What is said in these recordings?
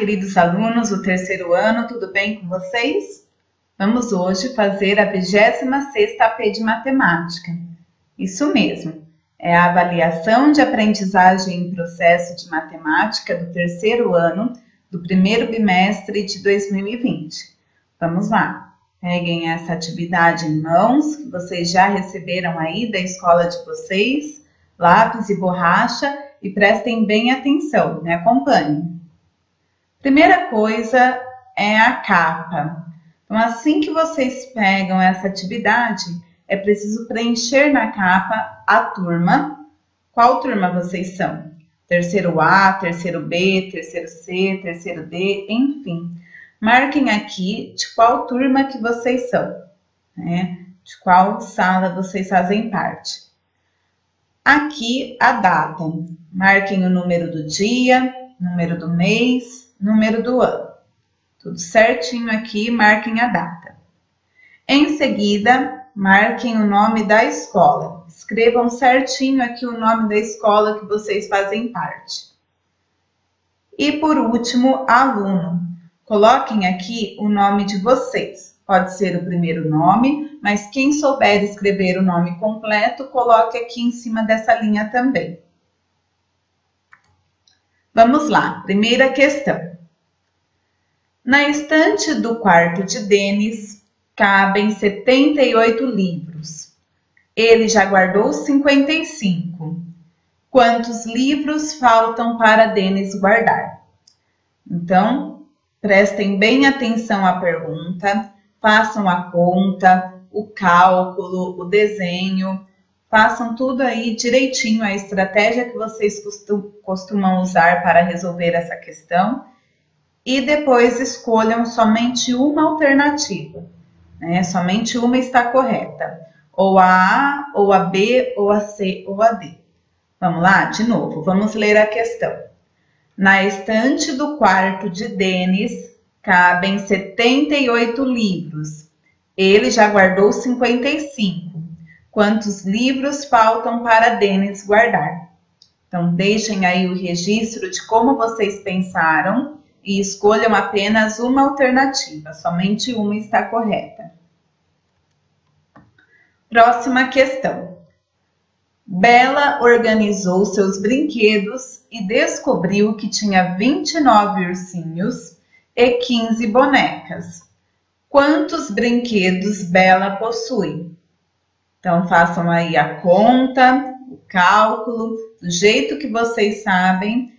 queridos alunos do terceiro ano, tudo bem com vocês? Vamos hoje fazer a 26ª AP de Matemática. Isso mesmo, é a avaliação de aprendizagem em processo de matemática do terceiro ano do primeiro bimestre de 2020. Vamos lá, peguem essa atividade em mãos, que vocês já receberam aí da escola de vocês, lápis e borracha, e prestem bem atenção, me acompanhem. Primeira coisa é a capa. Então, assim que vocês pegam essa atividade, é preciso preencher na capa a turma. Qual turma vocês são? Terceiro A, terceiro B, terceiro C, terceiro D, enfim. Marquem aqui de qual turma que vocês são, né? De qual sala vocês fazem parte. Aqui a data. Marquem o número do dia, número do mês, número do ano. Tudo certinho aqui, marquem a data. Em seguida, marquem o nome da escola. Escrevam certinho aqui o nome da escola que vocês fazem parte. E por último, aluno. Coloquem aqui o nome de vocês. Pode ser o primeiro nome, mas quem souber escrever o nome completo, coloque aqui em cima dessa linha também. Vamos lá, primeira questão. Na estante do quarto de Denis cabem 78 livros. Ele já guardou 55. Quantos livros faltam para Denis guardar? Então, prestem bem atenção à pergunta, façam a conta, o cálculo, o desenho, façam tudo aí direitinho, a estratégia que vocês costumam usar para resolver essa questão e depois escolham somente uma alternativa. Né? Somente uma está correta. Ou a A, ou a B, ou a C, ou a D. Vamos lá? De novo, vamos ler a questão. Na estante do quarto de Denis cabem 78 livros. Ele já guardou 55. Quantos livros faltam para Denis guardar? Então, deixem aí o registro de como vocês pensaram e escolham apenas uma alternativa, somente uma está correta. Próxima questão. Bela organizou seus brinquedos e descobriu que tinha 29 ursinhos e 15 bonecas. Quantos brinquedos Bela possui? Então, façam aí a conta, o cálculo, do jeito que vocês sabem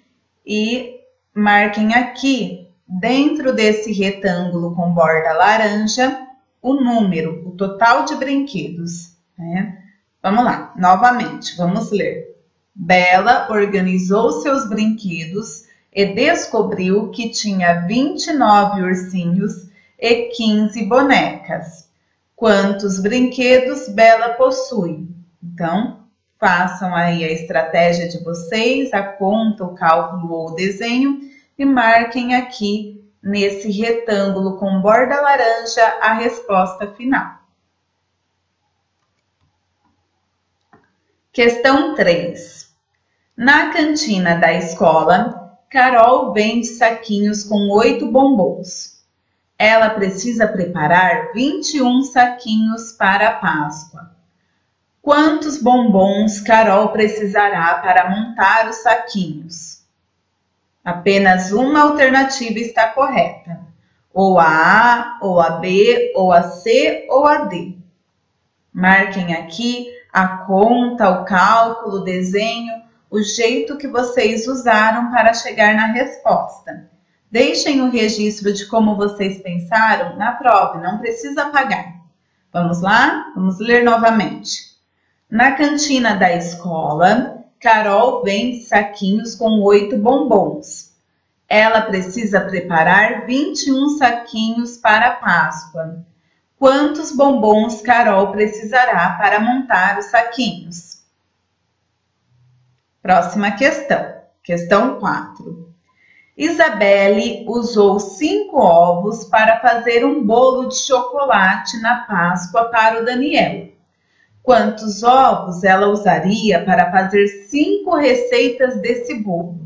e marquem aqui, dentro desse retângulo com borda laranja, o número, o total de brinquedos. Né? Vamos lá, novamente, vamos ler. Bela organizou seus brinquedos e descobriu que tinha 29 ursinhos e 15 bonecas. Quantos brinquedos Bela possui? Então, Façam aí a estratégia de vocês, a conta, o cálculo ou o desenho e marquem aqui nesse retângulo com borda laranja a resposta final. Questão 3. Na cantina da escola, Carol vende saquinhos com oito bombons. Ela precisa preparar 21 saquinhos para a Páscoa. Quantos bombons Carol precisará para montar os saquinhos? Apenas uma alternativa está correta. Ou a A, ou a B, ou a C, ou a D. Marquem aqui a conta, o cálculo, o desenho, o jeito que vocês usaram para chegar na resposta. Deixem o registro de como vocês pensaram na prova, não precisa apagar. Vamos lá? Vamos ler novamente. Na cantina da escola, Carol vende saquinhos com oito bombons. Ela precisa preparar 21 saquinhos para a Páscoa. Quantos bombons Carol precisará para montar os saquinhos? Próxima questão. Questão 4. Isabelle usou cinco ovos para fazer um bolo de chocolate na Páscoa para o Daniel. Quantos ovos ela usaria para fazer cinco receitas desse bolo?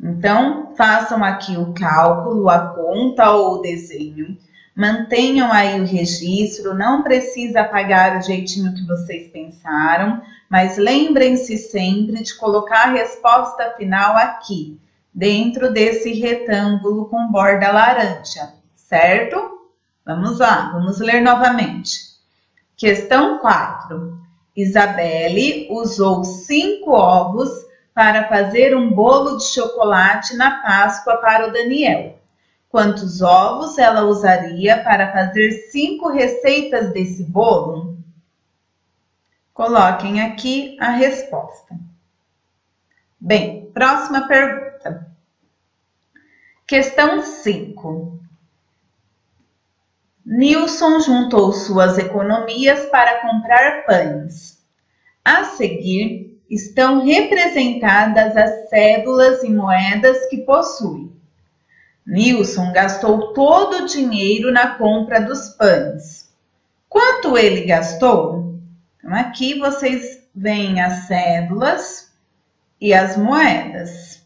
Então, façam aqui o cálculo, a conta ou o desenho. Mantenham aí o registro, não precisa apagar o jeitinho que vocês pensaram, mas lembrem-se sempre de colocar a resposta final aqui, dentro desse retângulo com borda laranja, certo? Vamos lá, vamos ler novamente. Questão 4. Isabelle usou cinco ovos para fazer um bolo de chocolate na Páscoa para o Daniel. Quantos ovos ela usaria para fazer cinco receitas desse bolo? Coloquem aqui a resposta. Bem, próxima pergunta. Questão 5. Nilson juntou suas economias para comprar pães. A seguir estão representadas as cédulas e moedas que possui. Nilson gastou todo o dinheiro na compra dos pães. Quanto ele gastou? Então, aqui vocês veem as cédulas e as moedas.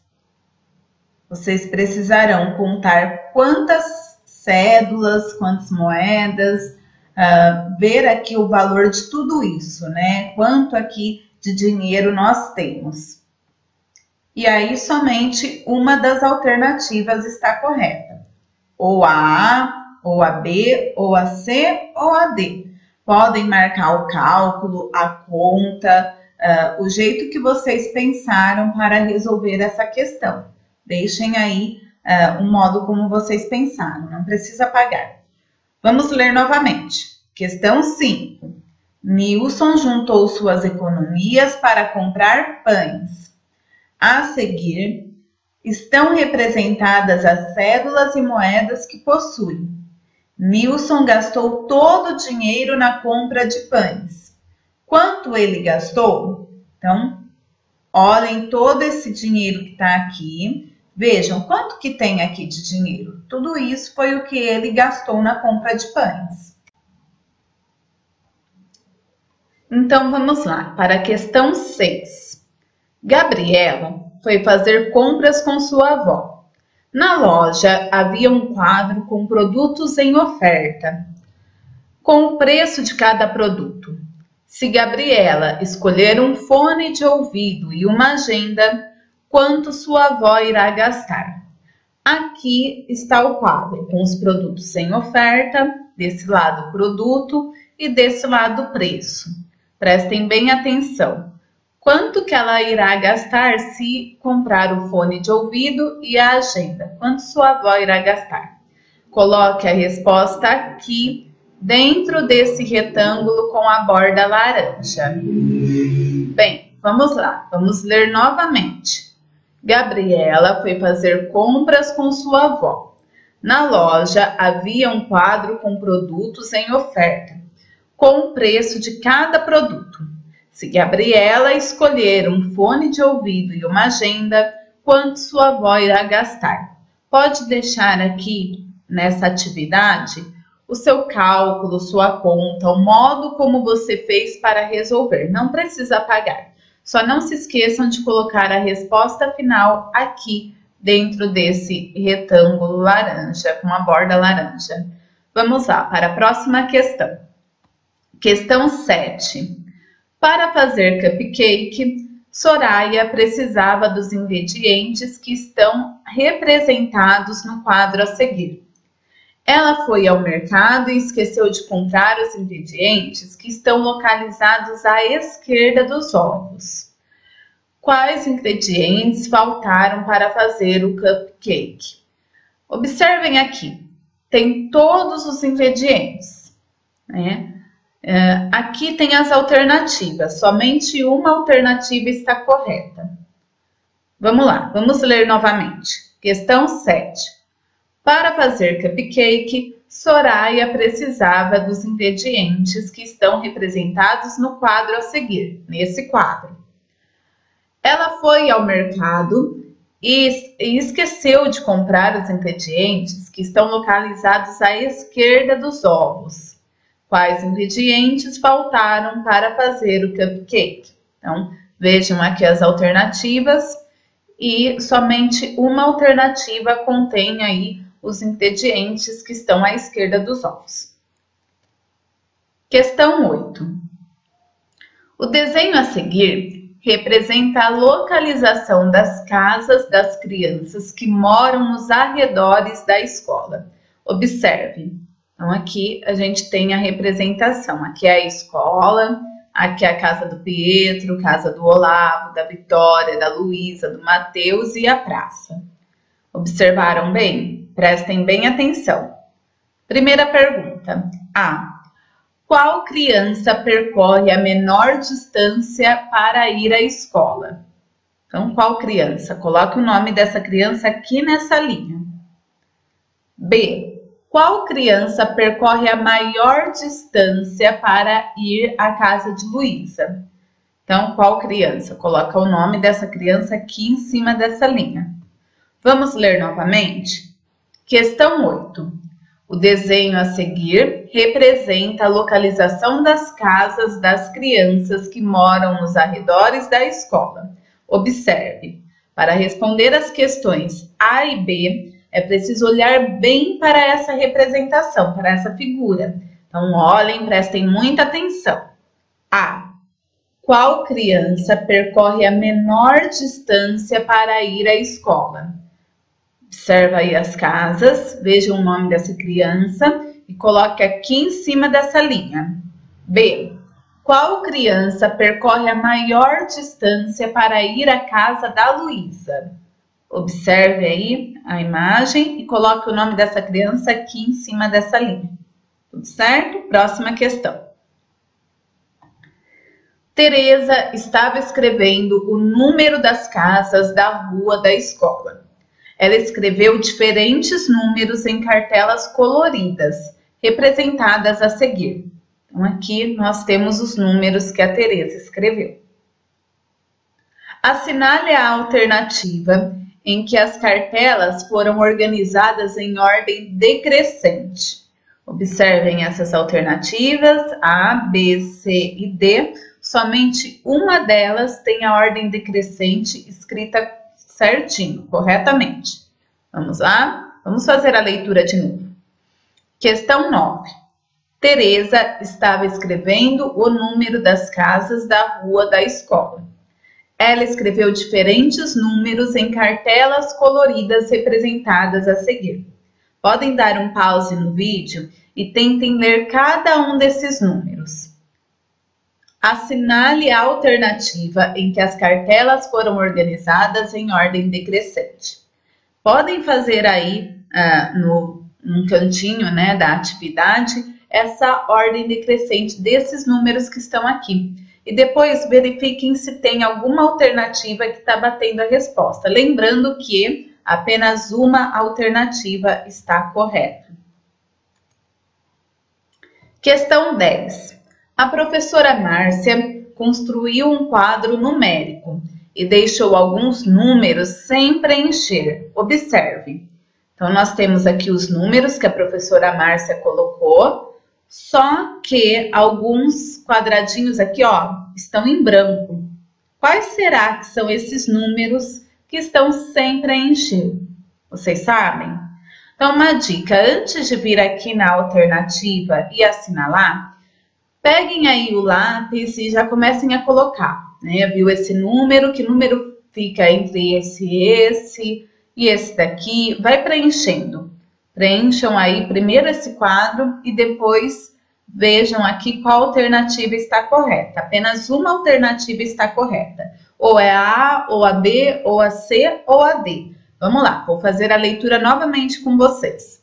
Vocês precisarão contar quantas cédulas, quantas moedas, uh, ver aqui o valor de tudo isso, né? Quanto aqui de dinheiro nós temos. E aí somente uma das alternativas está correta. Ou a A, ou a B, ou a C, ou a D. Podem marcar o cálculo, a conta, uh, o jeito que vocês pensaram para resolver essa questão. Deixem aí uh, um modo como vocês pensaram, não precisa pagar. Vamos ler novamente. Questão 5. Nilson juntou suas economias para comprar pães. A seguir, estão representadas as cédulas e moedas que possui. Nilson gastou todo o dinheiro na compra de pães. Quanto ele gastou? Então, olhem todo esse dinheiro que está aqui Vejam quanto que tem aqui de dinheiro. Tudo isso foi o que ele gastou na compra de pães. Então vamos lá para a questão 6. Gabriela foi fazer compras com sua avó. Na loja havia um quadro com produtos em oferta, com o preço de cada produto. Se Gabriela escolher um fone de ouvido e uma agenda, quanto sua avó irá gastar. Aqui está o quadro com os produtos em oferta, desse lado produto e desse lado preço. Prestem bem atenção. Quanto que ela irá gastar se comprar o fone de ouvido e a agenda? Quanto sua avó irá gastar? Coloque a resposta aqui dentro desse retângulo com a borda laranja. Bem, vamos lá, vamos ler novamente. Gabriela foi fazer compras com sua avó. Na loja havia um quadro com produtos em oferta, com o preço de cada produto. Se Gabriela escolher um fone de ouvido e uma agenda, quanto sua avó irá gastar? Pode deixar aqui nessa atividade o seu cálculo, sua conta, o modo como você fez para resolver. Não precisa pagar. Só não se esqueçam de colocar a resposta final aqui dentro desse retângulo laranja, com a borda laranja. Vamos lá para a próxima questão. Questão 7. Para fazer cupcake, Soraya precisava dos ingredientes que estão representados no quadro a seguir. Ela foi ao mercado e esqueceu de comprar os ingredientes que estão localizados à esquerda dos ovos. Quais ingredientes faltaram para fazer o cupcake? Observem aqui, tem todos os ingredientes. Né? É, aqui tem as alternativas, somente uma alternativa está correta. Vamos lá, vamos ler novamente. Questão 7. Para fazer cupcake, Soraya precisava dos ingredientes que estão representados no quadro a seguir, nesse quadro. Ela foi ao mercado e esqueceu de comprar os ingredientes que estão localizados à esquerda dos ovos. Quais ingredientes faltaram para fazer o cupcake? Então, vejam aqui as alternativas e somente uma alternativa contém aí os ingredientes que estão à esquerda dos ovos. Questão 8. O desenho a seguir representa a localização das casas das crianças que moram nos arredores da escola. Observe. Então, aqui a gente tem a representação. Aqui é a escola, aqui é a casa do Pietro, casa do Olavo, da Vitória, da Luísa, do Mateus e a praça. Observaram bem? Prestem bem atenção. Primeira pergunta. A. Qual criança percorre a menor distância para ir à escola? Então, qual criança? Coloque o nome dessa criança aqui nessa linha. B. Qual criança percorre a maior distância para ir à casa de Luísa? Então, qual criança? Coloca o nome dessa criança aqui em cima dessa linha. Vamos ler novamente? Questão 8. O desenho a seguir representa a localização das casas das crianças que moram nos arredores da escola. Observe. Para responder as questões A e B, é preciso olhar bem para essa representação, para essa figura. Então, olhem, prestem muita atenção. A. Qual criança percorre a menor distância para ir à escola? Observa aí as casas, veja o nome dessa criança e coloque aqui em cima dessa linha. B. Qual criança percorre a maior distância para ir à casa da Luísa? Observe aí a imagem e coloque o nome dessa criança aqui em cima dessa linha. Tudo certo? Próxima questão. Teresa estava escrevendo o número das casas da rua da escola. Ela escreveu diferentes números em cartelas coloridas, representadas a seguir. Então, aqui nós temos os números que a Teresa escreveu. Assinale a alternativa em que as cartelas foram organizadas em ordem decrescente. Observem essas alternativas A, B, C e D. Somente uma delas tem a ordem decrescente escrita certinho, corretamente. Vamos lá? Vamos fazer a leitura de novo. Questão 9. Teresa estava escrevendo o número das casas da rua da escola. Ela escreveu diferentes números em cartelas coloridas representadas a seguir. Podem dar um pause no vídeo e tentem ler cada um desses números. Assinale a alternativa em que as cartelas foram organizadas em ordem decrescente. Podem fazer aí uh, no, no cantinho né, da atividade essa ordem decrescente desses números que estão aqui. E depois verifiquem se tem alguma alternativa que está batendo a resposta. Lembrando que apenas uma alternativa está correta. Questão 10. A professora Márcia construiu um quadro numérico e deixou alguns números sem preencher. Observe. Então, nós temos aqui os números que a professora Márcia colocou, só que alguns quadradinhos aqui, ó, estão em branco. Quais será que são esses números que estão sem preencher? Vocês sabem? Então, uma dica, antes de vir aqui na alternativa e assinalar, Peguem aí o lápis e já comecem a colocar, né? Viu esse número? Que número fica entre esse e esse e esse daqui? Vai preenchendo. Preencham aí primeiro esse quadro e depois vejam aqui qual alternativa está correta. Apenas uma alternativa está correta. Ou é a A, ou a B, ou a C, ou a D. Vamos lá, vou fazer a leitura novamente com vocês.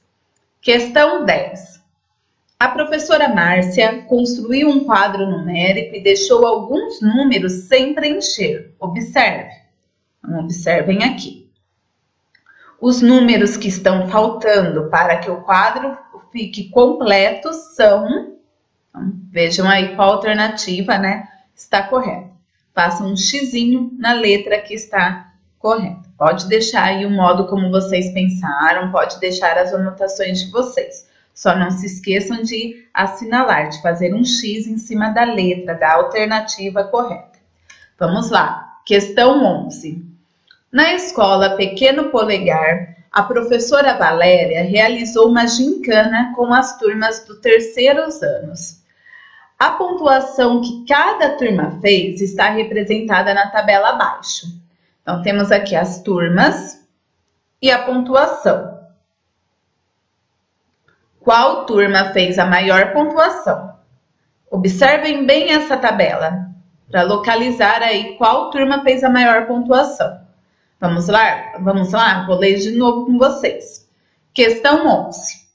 Questão 10. A professora Márcia construiu um quadro numérico e deixou alguns números sem preencher. Observe. Observem aqui. Os números que estão faltando para que o quadro fique completo são. Então, vejam aí qual alternativa né, está correta. Faça um xizinho na letra que está correta. Pode deixar aí o modo como vocês pensaram, pode deixar as anotações de vocês. Só não se esqueçam de assinalar, de fazer um X em cima da letra, da alternativa correta. Vamos lá. Questão 11. Na escola Pequeno Polegar, a professora Valéria realizou uma gincana com as turmas do terceiros anos. A pontuação que cada turma fez está representada na tabela abaixo. Então, temos aqui as turmas e a pontuação. Qual turma fez a maior pontuação? Observem bem essa tabela para localizar aí qual turma fez a maior pontuação. Vamos lá? Vamos lá? Vou ler de novo com vocês. Questão 11.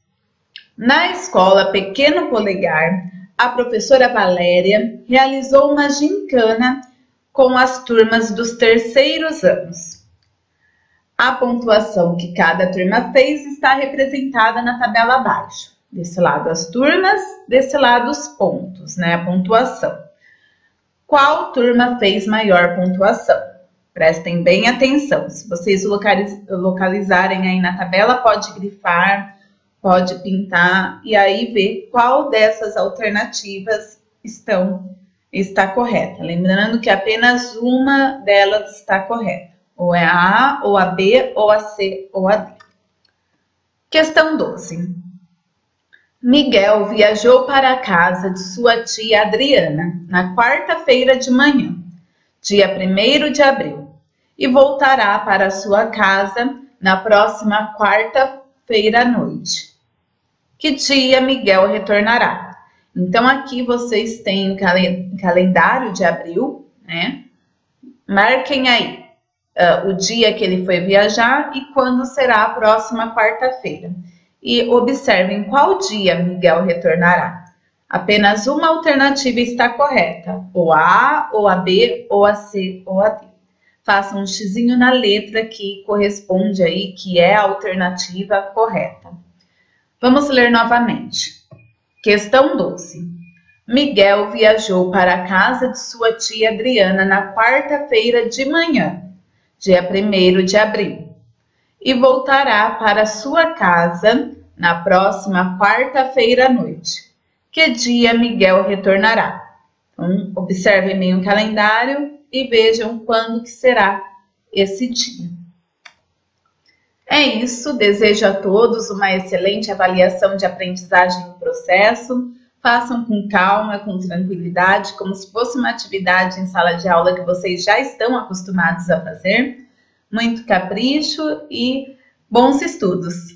Na escola Pequeno Polegar, a professora Valéria realizou uma gincana com as turmas dos terceiros anos. A pontuação que cada turma fez está representada na tabela abaixo. Desse lado as turmas, desse lado os pontos, né? A pontuação. Qual turma fez maior pontuação? Prestem bem atenção. Se vocês localizarem aí na tabela, pode grifar, pode pintar e aí ver qual dessas alternativas estão está correta. Lembrando que apenas uma delas está correta. Ou é a A, ou a B, ou a C, ou a D. Questão 12. Miguel viajou para a casa de sua tia Adriana na quarta-feira de manhã, dia 1 de abril, e voltará para sua casa na próxima quarta-feira à noite. Que dia Miguel retornará? Então, aqui vocês têm o calendário de abril, né? Marquem aí uh, o dia que ele foi viajar e quando será a próxima quarta-feira e observem qual dia Miguel retornará. Apenas uma alternativa está correta, ou a A, ou a B, ou a C, ou a D. Faça um xizinho na letra que corresponde aí, que é a alternativa correta. Vamos ler novamente. Questão 12. Miguel viajou para a casa de sua tia Adriana na quarta-feira de manhã, dia 1 de abril e voltará para sua casa na próxima quarta-feira à noite. Que dia Miguel retornará? Então, observem bem o calendário e vejam quando que será esse dia. É isso, desejo a todos uma excelente avaliação de aprendizagem no processo. Façam com calma, com tranquilidade, como se fosse uma atividade em sala de aula que vocês já estão acostumados a fazer muito capricho e bons estudos!